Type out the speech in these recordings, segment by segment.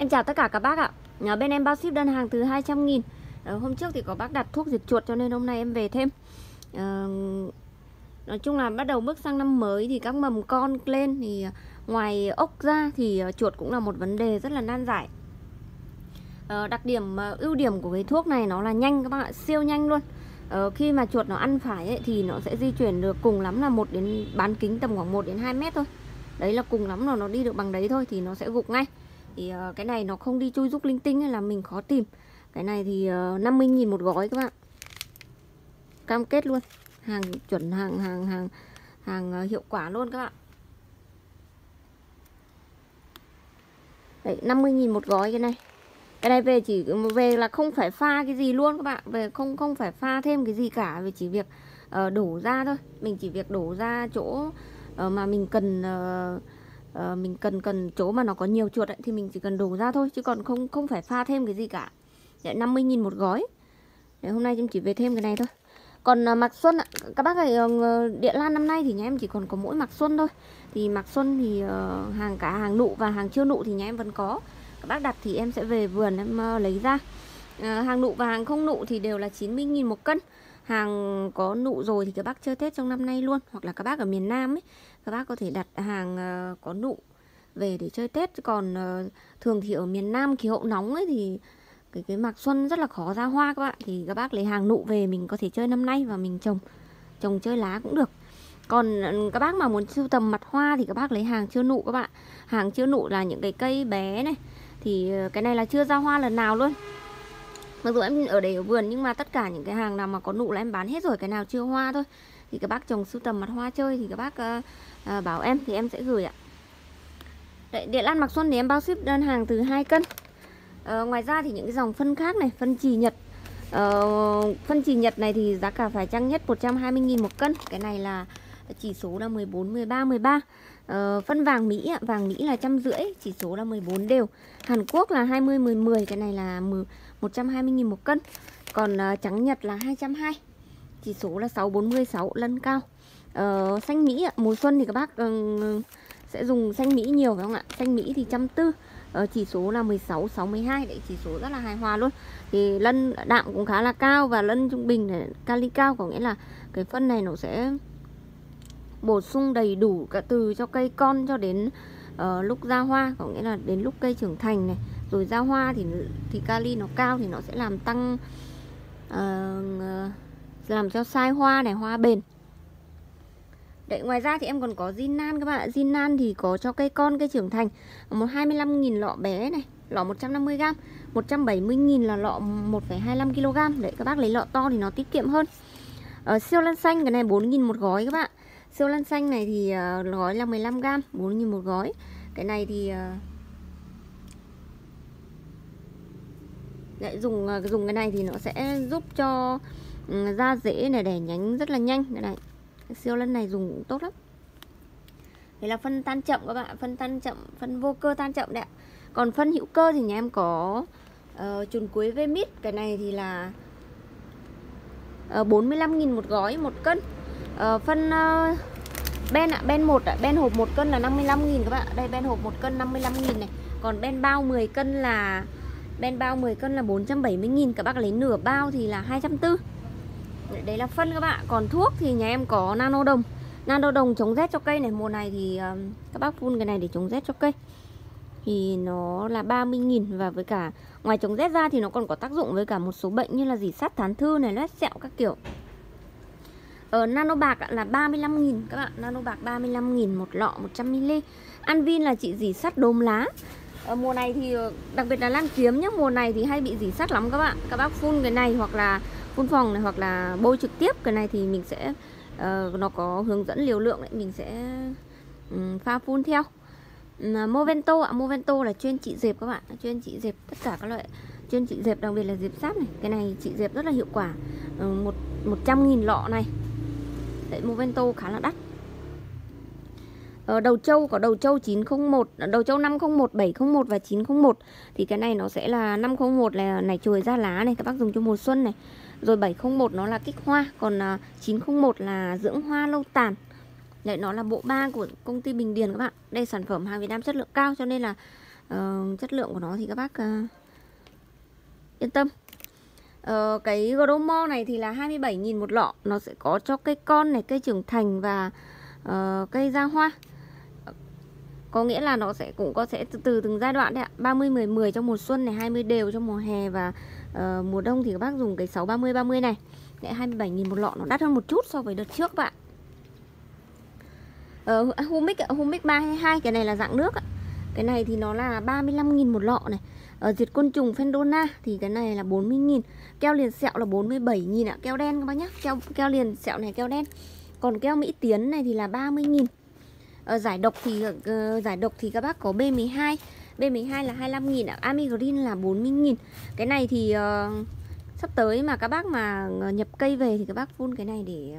Em chào tất cả các bác ạ. Ở Bên em bao ship đơn hàng từ 200 nghìn. Ờ, Hôm trước thì có bác đặt thuốc diệt chuột cho nên hôm nay em về thêm. Ờ, Nói chung là bắt đầu bước sang năm mới thì các mầm con lên thì ờ, ngoài ốc ra thì ờ, chuột cũng là một vấn đề rất là nan giải. Ờ, Đặc điểm ưu điểm của cái thuốc này nó là nhanh các bạn ạ, siêu nhanh luôn. Ờ, Khi mà chuột nó ăn phải ấy, thì nó sẽ di chuyển được cùng lắm là một đến bán kính tầm khoảng 1 đến 2 mét thôi. Đấy là cùng lắm là nó đi được bằng đấy thôi thì nó sẽ gục ngay thì uh, cái này nó không đi chui rúc linh tinh là mình khó tìm. Cái này thì ờ, uh, 50.000 một gói các bạn. Cam kết luôn. Hàng chuẩn hàng hàng hàng hàng uh, hiệu quả luôn các bạn. Đấy, 50.000 một gói cái này. Cái này về chỉ về là không phải pha cái gì luôn các bạn. Về không không phải pha thêm cái gì cả. Về chỉ việc uh, đổ ra thôi. Mình chỉ việc đổ ra chỗ uh, mà mình cần uh, uh, mình cần cần chỗ mà nó có nhiều chuột ấy, thì mình chỉ cần đổ ra thôi chứ còn không không phải pha thêm cái gì cả. Để 50.000 một gói. Để hôm nay em chỉ về thêm cái này thôi. Còn ờ, uh, mặc xuân ạ các bác ơi ờ, uh, địa lan năm nay thì nhà em chỉ còn có mỗi mặc xuân thôi. Thì mặc xuân thì uh, hàng cả hàng nụ và hàng chưa nụ thì nhà em vẫn có. Các bác đặt thì em sẽ về vườn em uh, lấy ra. Uh, hàng nụ và hàng không nụ thì đều là 90.000 một cân hàng có nụ rồi thì các bác chơi Tết trong năm nay luôn. Hoặc là các bác ở miền Nam ấy, các bác có thể đặt hàng ờ, có nụ về để chơi Tết. Còn ờ, thường thì ở miền Nam khí hậu nóng ấy thì cái cái mạc xuân rất là khó ra hoa các bạn. Thì các bác lấy hàng nụ về mình có thể chơi năm nay và mình trồng trồng chơi lá cũng được. Còn ừ, các bác mà muốn sưu tầm mặt hoa thì các bác lấy hàng chưa nụ các bạn. Hàng chưa nụ là những cái cây bé này. Thì ờ, cái này là chưa ra hoa lần nào luôn mặc dù em ở đây ở vườn nhưng mà tất cả những cái hàng nào mà có nụ là em bán hết rồi cái nào chưa hoa thôi. Thì các bác trồng sưu tầm mặt hoa chơi thì các bác uh, uh, bảo em thì em sẽ gửi ạ. Đấy, địa Lan mặc Xuân thì em bao ship đơn hàng từ 2 cân. Uh, Ngoài ra thì những cái dòng phân khác này Phân trì Nhật. Uh, Phân trì Nhật này thì giá cả phải chăng nhất 120.000 một cân. Cái này là chỉ số là 14, 13, 13 ờ, Phân vàng Mỹ Vàng Mỹ là trăm rưỡi Chỉ số là 14 đều. Hàn Quốc là 20, 10, 10 Cái này là 120.000 một cân Còn uh, trắng Nhật là 220 chỉ số là 646 lân cao. Uh, xanh Mỹ ạ mùa xuân thì các bác uh, sẽ dùng xanh Mỹ nhiều phải không ạ? Xanh Mỹ thì trăm tư ờ, chỉ số là 16 62 đấy chỉ số rất là hài hòa luôn. Thì lân đạm cũng khá là cao và lân trung bình này kali cao có nghĩa là cái phân này nó sẽ bổ sung đầy đủ cả từ cho cây con cho đến uh, lúc ra hoa có nghĩa là đến lúc cây trưởng thành này rồi ra hoa thì thì kali nó cao thì nó sẽ làm tăng uh, làm cho sai hoa này hoa bền. Đấy, ngoài ra thì em còn có Jinan các bạn ạ. Jinan thì có cho cây con, cây trưởng thành một 25.000 lọ bé này Lọ 150g 170.000 là lọ 1,25kg Đấy các bác lấy lọ to thì nó tiết kiệm hơn. Ở ờ, Siêu lan xanh cái này 4.000 một gói các bạn Siêu lan xanh này thì uh, gói là 15g 4.000 một gói. Cái này thì uh, Đấy, dùng ờ, dùng cái này thì nó sẽ giúp cho ừ, da dễ này đẻ nhánh rất là nhanh. Đây này. siêu lân này dùng cũng tốt lắm. Đây là phân tan chậm các bạn phân tan chậm phân vô cơ tan chậm đấy ạ. Còn phân hữu cơ thì nhà em có uh, chuồn cuối vmit cái này thì là ờ, uh, 45.000 một gói một cân. Uh, phân uh, ben ạ à, ben một ạ à, ben hộp một cân là 55.000 các bạn đây ben hộp một cân 55.000 này. Còn ben bao 10 cân là ben bao 10 cân là 470.000 các bác lấy nửa bao thì là 240 Đấy là phân các bạn Còn thuốc thì nhà em có nano đồng Nano đồng chống rét cho cây này. Mùa này thì ờ, các bác phun cái này để chống rét cho cây. Thì nó là 30.000 Và với cả ngoài chống rét ra thì nó còn có tác dụng với cả một số bệnh như là dỉ sát thán thư này, loét sẹo các kiểu. Ờ, Ở nano bạc là 35.000 các bạn Nano bạc 35.000 một lọ 100ml Anvin là chị dỉ sắt đốm lá. Ờ, mùa này thì ờ, đặc biệt là lan kiếm nhé Mùa này thì hay bị dỉ sắt lắm các bạn. Các bác phun cái này hoặc là phun phòng này hoặc là bôi trực tiếp cái này thì mình sẽ uh, nó có hướng dẫn liều lượng đấy mình sẽ um, pha phun theo. Um, Movento ạ Movento là chuyên trị dẹp các bạn chuyên trị dẹp tất cả các loại chuyên trị dẹp đặc biệt là dẹp sáp này. Cái này trị dẹp rất là hiệu quả. Uh, một một trăm nghìn lọ này. Đấy Movento khá là đắt. Ờ, đầu châu có đầu châu 901, ờ, đầu châu 501, 701 và 901 thì cái này nó sẽ là 501 là này chồi ra lá này các bác dùng cho mùa xuân này. Rồi 701 nó là kích hoa Còn à, 901 là dưỡng hoa lâu tàn. Đấy nó là bộ ba của công ty Bình Điền các bạn. Đây sản phẩm hàng Việt Nam chất lượng cao cho nên là uh, chất lượng của nó thì các bác uh, yên tâm. Uh, cái Gromo này thì là 27.000 một lọ. Nó sẽ có cho cây con này cây trưởng thành và uh, cây ra hoa có nghĩa là nó sẽ cũng có sẽ từ từ từng giai đoạn đấy ạ. 30 10 10 trong mùa xuân này 20 đều trong mùa hè và uh, mùa đông thì các bác dùng cái 6 30 30 này. Để 27.000 một lọ nó đắt hơn một chút so với đợt trước bạn. Uh, Humic Humic 322 cái này là dạng nước ạ. Cái này thì nó là 35.000 một lọ này. Ở diệt côn trùng Fendona thì cái này là 40.000 Keo liền sẹo là 47.000 ạ. Keo đen các bác nhá. Keo, keo liền sẹo này keo đen. Còn keo Mỹ Tiến này thì là 30.000 ở giải độc thì uh, giải độc thì các bác có B12 B12 là 25.000 ạ. Ami là 40.000 Cái này thì uh, sắp tới mà các bác mà nhập cây về thì các bác phun cái này để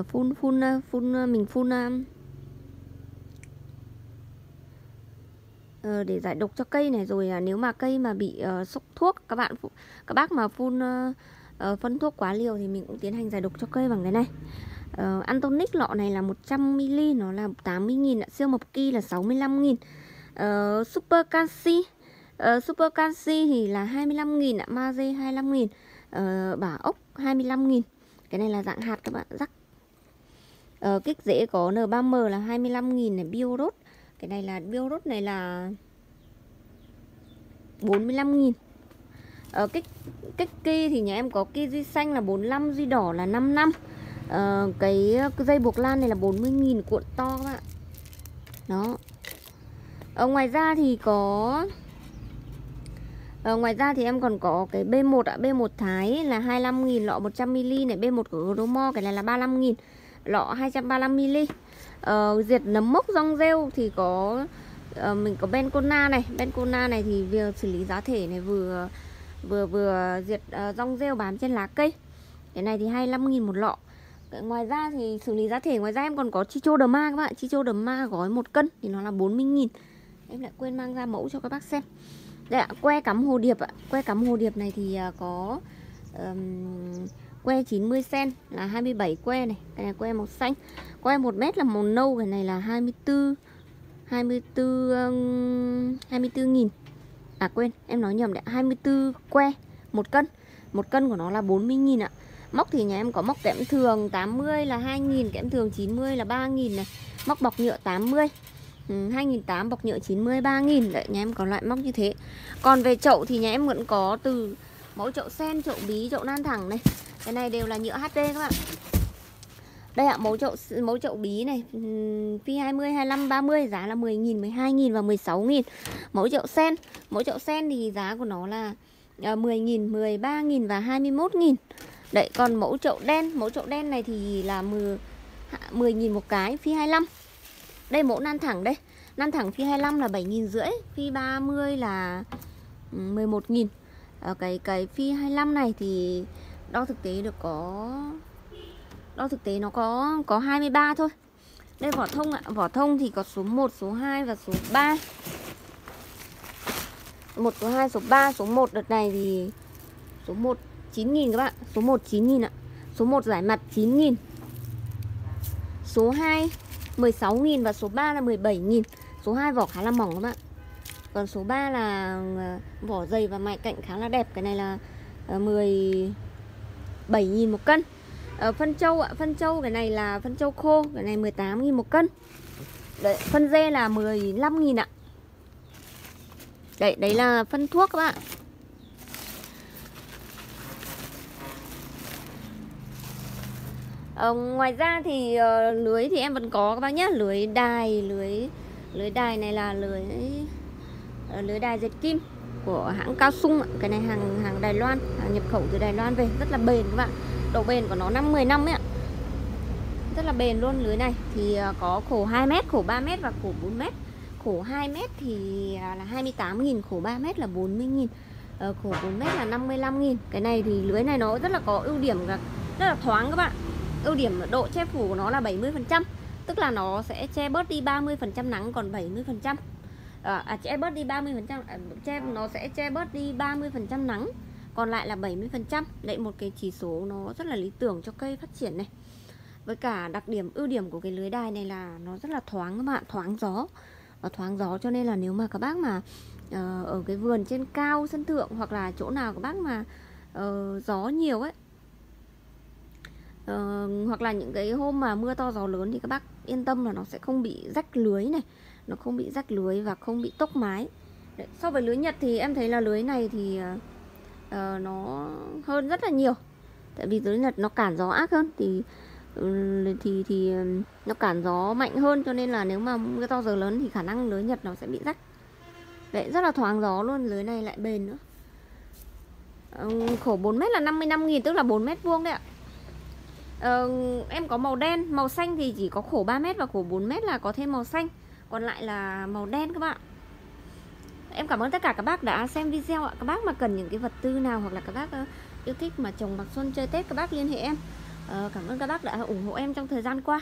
uh, phun phun phun mình phun uh, để giải độc cho cây này. Rồi à, nếu mà cây mà bị uh, sốc thuốc các bạn các bác mà phun uh, phân thuốc quá liều thì mình cũng tiến hành giải độc cho cây bằng cái này. Ờ, uh, Antonic lọ này là 100ml nó là 80.000 siêu mộc kỳ là 65.000 uh, ờ, Super Canxi uh, ờ, Super Canxi thì là 25.000 ạ. Maze 25.000 uh, bả ốc 25.000 cái này là dạng hạt các bạn rắc. Uh, kích dễ có N3M là 25.000 này. Biorot. Cái này là biorot này là 45.000 Ở kích kích kia thì nhà em có kia duy xanh là 45 duy đỏ là 5 năm ờ, cái, ờ, cái dây buộc lan này là 40.000 cuộn to các bạn. Đó. Ở ngoài ra thì có ở ngoài ra thì em còn có cái B1 ạ. B1 Thái là 25.000 lọ 100ml này. B1 của Gromo cái này là 35.000 lọ 235ml Ờ, diệt nấm mốc rong rêu thì có uh, mình có bencona này. Bencona này thì việc xử lý giá thể này vừa vừa vừa diệt uh, rong rêu bám trên lá cây. Cái này thì 25.000 một lọ ngoài ra thì xử lý giá thể ngoài ra em còn có chicho đờ ma các bạn chicho đờ ma gói 1 cân thì nó là 40.000 em lại quên mang ra mẫu cho các bác xem. Đây ạ que cắm hồ điệp ạ. Que cắm hồ điệp này thì à, có um, que 90 cm là 27 que này. Cái này que màu xanh. Que 1 mét là màu nâu cái này là 24 24 24 nghìn. À quên em nói nhầm đấy 24 que 1 cân. 1 cân của nó là 40 nghìn ạ móc thì nhà em có móc kẽm thường 80 là 2.000 kẽm thường 90 là 3.000 này. Móc bọc nhựa 80 ừ, 2008 bọc nhựa 90 3.000 đấy nhà em có loại móc như thế. Còn về chậu thì nhà em vẫn có từ mẫu chậu sen chậu bí chậu nan thẳng này. Cái này đều là nhựa HD các bạn. Đây ạ, mẫu chậu mẫu chậu bí này ừ, Phi 20, 25, 30 Giá là 10.000, 12.000 và 16.000 Mẫu chậu sen Mẫu chậu sen thì giá của nó là ờ, 10.000, 13.000 và 21.000 Đấy, còn mẫu chậu đen Mẫu chậu đen này thì là 10 10.000 một cái Phi 25 Đây mẫu nan thẳng đây. Nan thẳng phi 25 là 7.000 rưỡi Phi 30 là ừ, 11.000 à, ờ, Cái cái phi 25 này thì đo thực tế được có đo thực tế nó có có 23 thôi. Đây vỏ thông ạ. À. vỏ thông thì có số 1 số 2 và số 3 1, số 2 số 3 số 1 đợt này thì số 1 9.000 các bạn. Số 1 9.000 ạ. Số 1 giải mặt 9.000 số 2 16.000 và số 3 là 17.000 số 2 vỏ khá là mỏng các bạn. Còn số 3 là ờ, vỏ dày và mại cạnh khá là đẹp. Cái này là ờ, 17.000 một cân. Ờ, Phân châu ạ, phân châu cái này là phân châu khô. Cái này 18.000 một cân. Đấy, phân dê là 15.000 ạ. Đấy, đấy là phân thuốc các bạn. Ờ, Ngoài ra thì uh, lưới thì em vẫn có các bác nhé Lưới đài, lưới lưới đài này là lưới uh, lưới đài dệt kim của hãng Cao Sung cái này hàng hàng Đài Loan hàng nhập khẩu từ Đài Loan về. Rất là bền các bạn. Độ bền của nó 5 10 năm ấy ạ. Rất là bền luôn. Lưới này thì à, có khổ 2 mét khổ 3 mét và khổ 4 mét. Khổ 2 mét thì à, là 28.000 khổ 3 mét là 40.000 ờ, khổ 4 mét là 55.000 cái này thì lưới này nó rất là có ưu điểm là rất là thoáng các bạn ưu điểm độ che phủ của nó là 70% tức là nó sẽ che bớt đi 30% nắng còn 70% à, ờ, à, che bớt đi 30 phần trăm à, che nó sẽ che bớt đi 30 phần trăm nắng còn lại là 70 phần trăm. Đấy một cái chỉ số nó rất là lý tưởng cho cây phát triển này. Với cả đặc điểm ưu điểm của cái lưới đài này là nó rất là thoáng các bạn thoáng gió. Và thoáng gió cho nên là nếu mà các bác mà uh, ở cái vườn trên cao sân thượng hoặc là chỗ nào các bác mà uh, gió nhiều ấy uh, hoặc là những cái hôm mà mưa to gió lớn thì các bác yên tâm là nó sẽ không bị rách lưới này nó không bị rách lưới và không bị tốc mái. Đấy, so với lưới nhật thì em thấy là lưới này thì uh, nó hơn rất là nhiều. Tại vì lưới nhật nó cản gió ác hơn thì ừ, thì thì ừ, nó cản gió mạnh hơn cho nên là nếu mà mưa to giờ lớn thì khả năng lưới nhật nó sẽ bị rách. Vậy rất là thoáng gió luôn lưới này lại bền nữa. Ừ, khổ 4 mét là 55 nghìn tức là 4 mét vuông đấy ạ uh, em có màu đen màu xanh thì chỉ có khổ 3 mét và khổ 4 mét là có thêm màu xanh. Còn lại là màu đen các bạn. Em cảm ơn tất cả các bác đã xem video ạ. Các bác mà cần những cái vật tư nào hoặc là các bác uh, yêu thích mà trồng mặc xuân chơi tết các bác liên hệ em. Uh, cảm ơn các bác đã ủng hộ em trong thời gian qua.